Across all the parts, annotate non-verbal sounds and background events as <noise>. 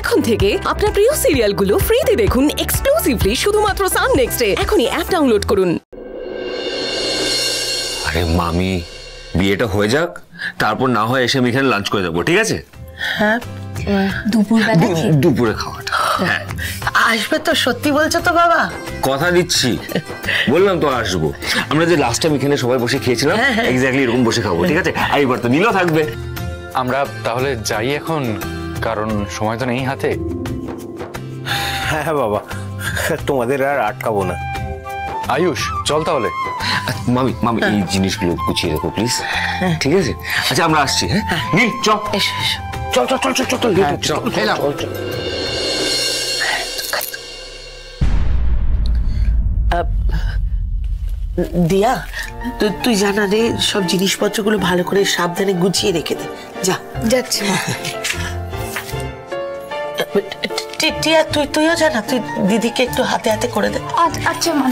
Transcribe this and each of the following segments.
এখন থেকে আপনার প্রিয় সিরিয়ালগুলো ফ্রিতে দেখুন এক্সক্লুসিভলি শুধুমাত্র সান নেক্সটে এখনই অ্যাপ ডাউনলোড করুন। আরে মামি বিয়েটা হয়ে যাক তারপর না হয় এসে আমি এখানে লাঞ্চ করে যাব ঠিক আছে? দুপুরবেলা দুপুরে খাওয়াটা হ্যাঁ। আসবে তো সত্যি বলছো তো বাবা। কথা দিচ্ছি বললাম তো আসব। আমরা যে লাস্ট টাইম এখানে সবাই বসে খেয়েছিলাম এক্স্যাক্টলি এরকম বসে খাব ঠিক আছে? আর এবার তো নীলও থাকবে। আমরা তাহলে যাই এখন? কারণ সময় তো নেই হাতে। হ্যাঁ হ্যাঁ বাবা। তোমাদের আর আটকাবো না। আয়ুষ চল তাহলে। মামি মামি এই জিনিসগুলো গুছিয়ে রেখো প্লিজ ঠিক আছে? আচ্ছা আমরা আসছি হ্যাঁ? নীল চল। এসো এসো। চল চল চল চল চল চল হ্যাঁ, চল। দিয়া তুই তুই জানা রে সব জিনিসপত্রগুলো ভালো করে সাবধানে গুছিয়ে রেখে দে। যা। যাচ্ছি <laughs> টিয়া তুই তুইও জানা তুই দিদিকে একটু হাতে হাতে করে দে। আচ্ছা, আচ্ছা মা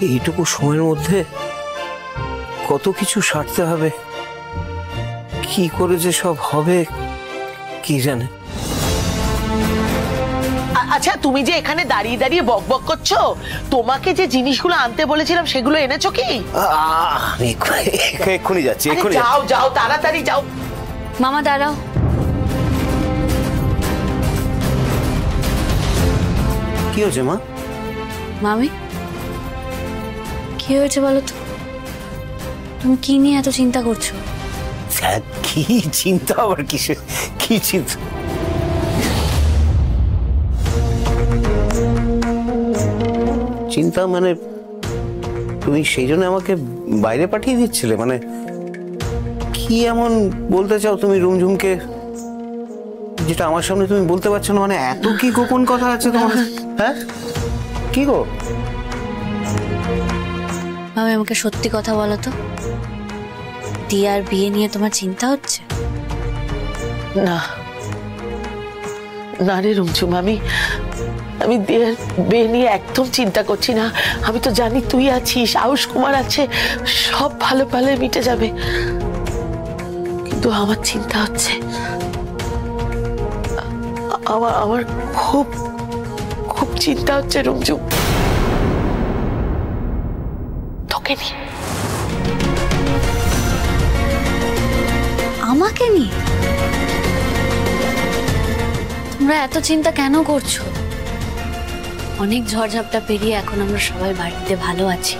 এইটুকু সময়ের মধ্যে কত কিছু সারতে হবে? কি করে যে সব হবে কি জানে? আচ্ছা তুমি যে এখানে দাঁড়িয়ে দাঁড়িয়ে বক বক করছ তোমাকে যে জিনিসগুলো আনতে বলেছিলাম সেগুলো এনেছো কি? এক্ষুনি- যাচ্ছি এক্ষুনি যাও যাও তাড়াতাড়ি যাও। মামা দাঁড়াও। কি হয়েছে মা? মামি কি হয়েছে বলো তো? তুমি কি নিয়ে এত চিন্তা করছ? স্যার, কি চিন্তা? আবার কিসের কি চিন্তা? চিন্তা মানে তুমি সেই জন্য আমাকে বাইরে পাঠিয়ে দিচ্ছিলে? মানে কি এমন বলতে চাও তুমি রুমঝুমকে? যেটা আমার সামনে তুমি বলতে পারছ না মানে এত কি গোপন কথা আছে তোমার? হ্যাঁ? কি গো? মামি আমাকে সত্যি কথা বলো তো। দিয়ার বিয়ে নিয়ে তোমার চিন্তা হচ্ছে? না। না রে রুমঝুম আমি আমি দেহের নিয়ে একদম চিন্তা করছি না। আমি তো জানি তুই আছিস আয়ুষ কুমার আছে, সব ভালো ভালো মিটে যাবে। কিন্তু আমার চিন্তা হচ্ছে, আমার আমার খুব খুব চিন্তা হচ্ছে রুমঝুম তোকে নিয়ে। তোমরা এত চিন্তা কেন করছ? অনেক ঝড়ঝাপটা পেরিয়ে এখন আমরা সবাই বাড়িতে ভালো আছি।